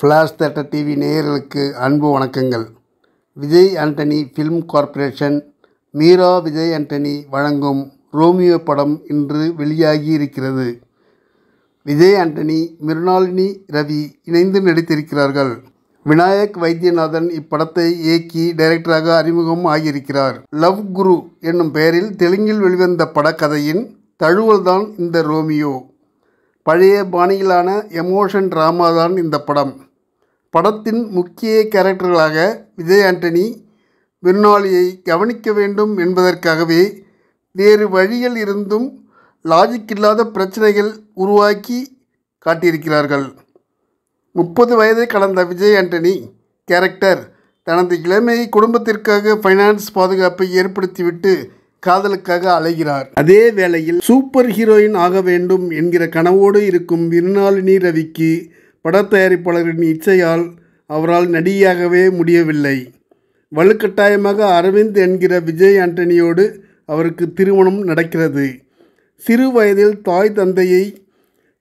Flash theatre TV நேயர்களுக்கு அன்பு வணக்கங்கள். விஜய் ஆண்டனி ஃபிலிம் கார்ப்பரேஷன் மீரா விஜய் ஆண்டனி வழங்கும் ரோமியோ படம் இன்று வெளியாகி இருக்கிறது. விஜய் ஆண்டனி மிருணாலினி ரவி இணைந்து நடித்திருக்கிறார்கள். விநாயக் வைத்தியநாதன் இப்படத்தை இயக்கி டைரக்டராக அறிமுகம் ஆகியிருக்கிறார். லவ் குரு என்னும் பெயரில் தெலுங்கில் வெளிவந்த படக்கதையின் தழுவல்தான் இந்த ரோமியோ. பழைய பாணியிலான எமோஷன் ட்ராமா தான் இந்த படம். படத்தின் முக்கிய கேரக்டர்களாக விஜய் ஆண்டனி மிருணாளியை கவனிக்க வேண்டும் என்பதற்காகவே வேறு வழிகள் இருந்தும் லாஜிக் இல்லாத பிரச்சனைகள் உருவாக்கி காட்டியிருக்கிறார்கள். முப்பது வயதை கடந்த விஜய் ஆண்டனி கேரக்டர் தனது இளமையை குடும்பத்திற்காக ஃபைனான்ஸ் பாதுகாப்பை ஏற்படுத்திவிட்டு காதலுக்காக அலைகிறார். அதே வேளையில் சூப்பர் ஹீரோயின் ஆக வேண்டும் என்கிற கனவோடு இருக்கும் மிருணாளினி ரவிக்கு படத்தயாரிப்பாளரின் இச்சையால் அவரால் நடிகையாகவே முடியவில்லை. வலுக்கட்டாயமாக அரவிந்த் என்கிற விஜய் ஆண்டனியோடு அவருக்கு திருமணம் நடக்கிறது. சிறு வயதில் தாய் தந்தையை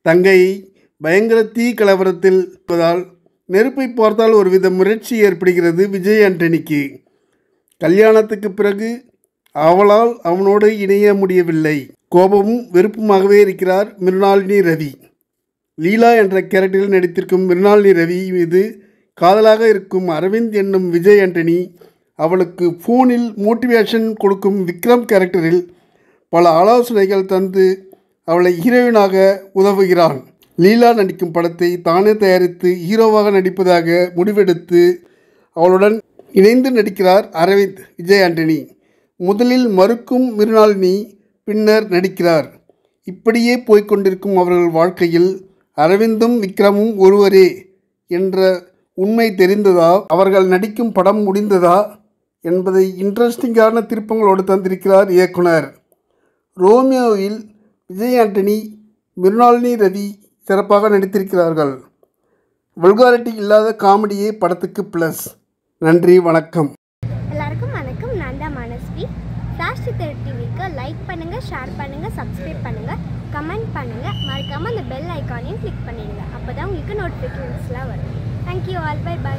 தங்கையை பயங்கர தீ கலவரத்தில் இருப்பதால் நெருப்பை பார்த்தால் ஒருவித முயற்சி ஏற்படுகிறது விஜய் ஆண்டனிக்கு. கல்யாணத்துக்கு பிறகு அவளால் அவனோடு இணைய முடியவில்லை. கோபமும் வெறுப்புமாகவே இருக்கிறார் மிருணாளினி ரவி. லீலா என்ற கேரக்டரில் நடித்திருக்கும் மிருணாளினி ரவி மீது காதலாக இருக்கும் அரவிந்த் என்னும் விஜய் ஆண்டனி அவளுக்கு ஃபோனில் மோட்டிவேஷன் கொடுக்கும் விக்ரம் கேரக்டரில் பல ஆலோசனைகள் தந்து அவளை ஹீரோயினாக உதவுகிறான். லீலா நடிக்கும் படத்தை தானே தயாரித்து ஹீரோவாக நடிப்பதாக முடிவெடுத்து அவளுடன் இணைந்து நடிக்கிறார் அரவிந்த் விஜய் ஆண்டனி. முதலில் மறுக்கும் மிருனாளினி பின்னர் நடிக்கிறார். இப்படியே போய்க்கொண்டிருக்கும் அவர்கள் வாழ்க்கையில் அரவிந்தும் விக்ரமும் ஒருவரே என்ற உண்மை தெரிந்ததா? அவர்கள் நடிக்கும் படம் முடிந்ததா? என்பதை இன்ட்ரெஸ்டிங்கான திருப்பங்களோடு தந்திருக்கிறார் இயக்குனர். ரோமியோவில் விஜய் ஆண்டனி மிருணாலினி ரவி சிறப்பாக நடித்திருக்கிறார்கள். வல்காரிட்டி இல்லாத காமெடியே படத்துக்கு ப்ளஸ் நன்றி வணக்கம். எல்லாருக்கும் வணக்கம். நான் தான் மனஸ்வி. ஃப்ளாஷ் டிவிக்கு லைக் பண்ணுங்கள் ஷேர் பண்ணுங்கள் சப்ஸ்கிரைப் பண்ணுங்கள் கமெண்ட் பண்ணுங்கள் மறக்காமல் அந்த பெல் ஐக்கானையும் கிளிக் பண்ணிடுங்க. அப்போ தான் உங்களுக்கு நோட்டிஃபிகேஷன்ஸ்லாம் வரும். Thank you all by by